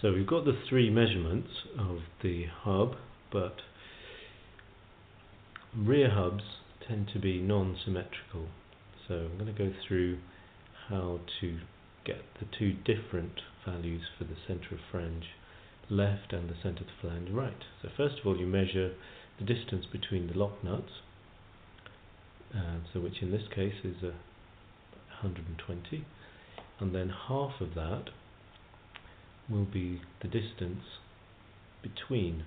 So we've got the three measurements of the hub, but rear hubs tend to be non-symmetrical. So I'm going to go through how to get the two different values for the centre of flange left and the centre of the flange right. So first of all you measure the distance between the lock nuts, so which in this case is a 120, and then half of that will be the distance between,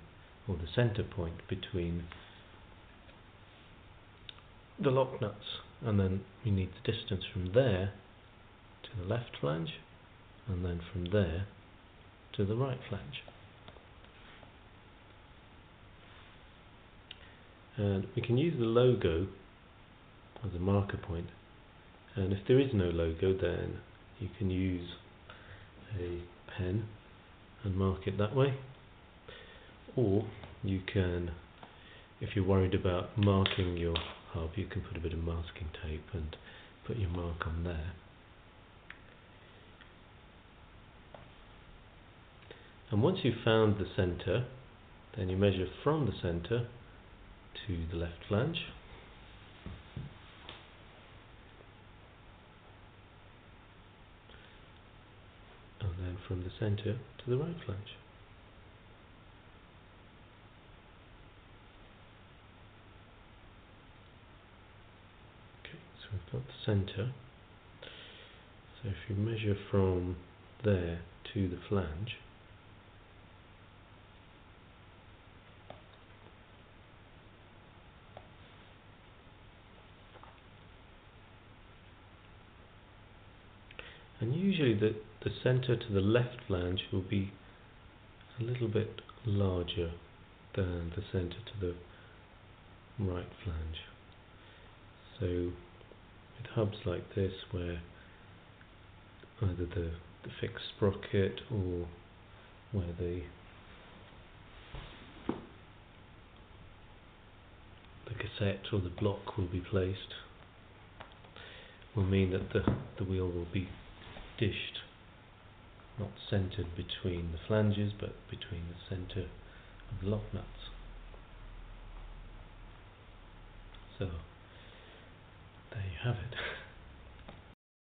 or the center point between the lock nuts and then we need the distance from there to the left flange and then from there to the right flange. And we can use the logo as a marker point and if there is no logo then you can use a and mark it that way. Or you can if you're worried about marking your hub you can put a bit of masking tape and put your mark on there. And once you've found the center then you measure from the center to the left flange from the center to the right flange. Okay, so we've got the center. So if you measure from there to the flange, and usually the the center to the left flange will be a little bit larger than the center to the right flange. So with hubs like this where either the, the fixed sprocket or where the the cassette or the block will be placed will mean that the, the wheel will be dished not centered between the flanges but between the center of the lock nuts. So there you have it.